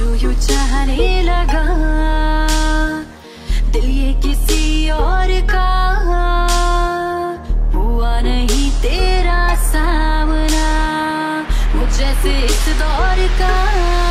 You चाहने लगा। दिल ये किसी और का। हुआ नहीं तेरा सामना। मुझे से इस दौर का।